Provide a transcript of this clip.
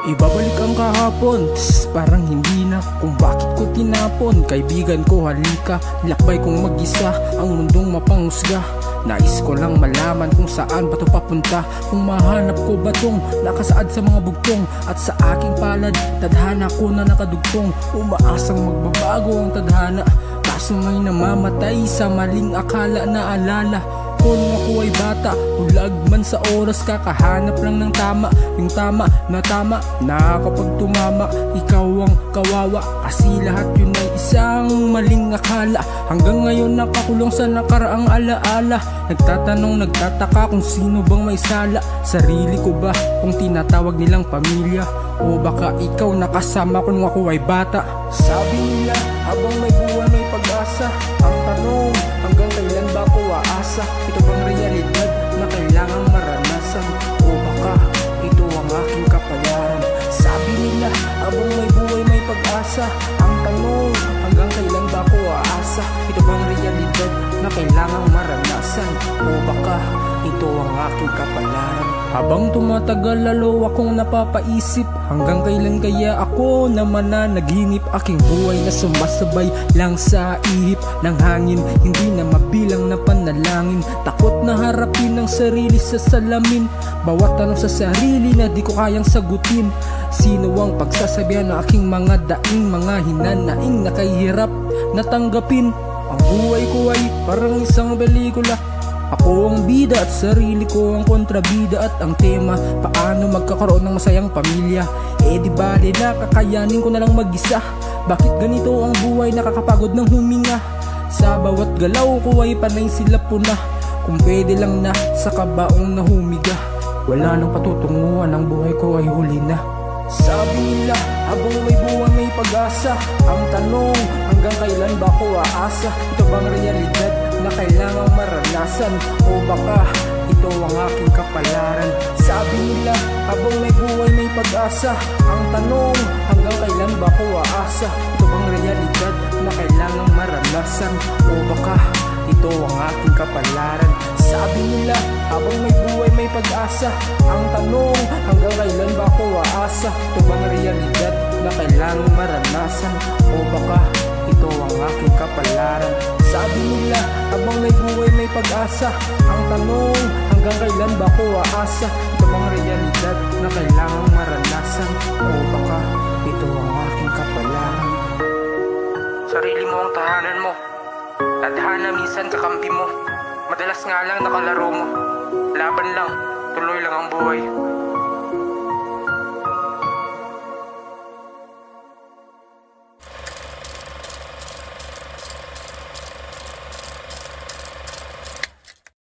Ibabalik ang kahapon, tss, parang hindi na Kung bakit ko tinapon, kaibigan ko halika. Lakbay kong mag-isa, ang mundong mapanghusga. Nais ko lang malaman kung saan ba to papunta. Kung mahanap ko ba tong nakasaad sa mga bugtong. At sa aking palad, tadhana ko na nakadugtong. Umaasang magbabago ang tadhana. Kaso may namamatay sa maling akala na alala ko nung ako ay bata Hulag man sa oras kakahanap lang ng tama. Yung tama na tama na Ikaw ang kawawa kasi lahat yun ay isang maling akala. Hanggang ngayon nakakulong sa nakaraang alaala. Nagtatanong nagtataka kung sino bang may sala. Sarili ko ba kung tinatawag nilang pamilya? O baka ikaw nakasama ko nung ako ay bata? Sabi nila habang may buwan may pag-asa. Ang tanong hanggang kailan ba ako aasa Ito bang realidad na kailangang maranasan. O baka ito ang aking kapalaran. Sabi nila habang may buhay may pag-asa. Ang tanong hanggang kailan ba ako aasa? Ito bang realidad na kailangang maranasan. O baka ito ang aking kapalaran Habang tumatagal lalo akong napapaisip Hanggang kailan kaya ako na naginip Aking buhay na sumasabay lang sa ihip ng hangin. Hindi na mabilang na panalangin. Takot na harapin ang sarili sa salamin. Bawat tanong sa sarili na di ko kayang sagutin. Sino ang pagsasabihan ng aking mga daing Mga hinanaing nakahirap natanggapin Ang buhay ko ay parang isang pelikula ako ang bida at sarili ko ang kontrabida at ang tema. Paano magkakaroon ng masayang pamilya? Eh di bali na kakayanin ko na lang mag-isa. Bakit ganito ang buhay? Nakakapagod ng huminga. Sa bawat galaw ko ay panay sila puna. Kung pwede lang na sa kabaong na humiga Wala nang patutunguhan ang buhay ko ay huli na sabi nila habang may buwan may pag-asa. Ang tanong hanggang kailan ba ako aasa? Ito bang realidad na kailangang maranasan? O baka ito ang aking kapalaran? Sabi nila habang may buhay may pag-asa. Ang tanong hanggang kailan ba ako aasa? Ito bang realidad na kailangang maranasan pag-asa Ang tanong hanggang kailan ba ako aasa Ito bang realidad na kailangang maranasan. O baka ito ang aking kapalaran. Sabi nila habang may buhay may pag-asa. Ang tanong hanggang kailan ba ako aasa Ito bang realidad na kailangang maranasan. O baka ito ang aking kapalaran. Sarili mo ang tahanan mo. Tadhana minsan kakampi mo. Madalas nga lang nakalaro mo. Laban lang, tuloy lang ang buhay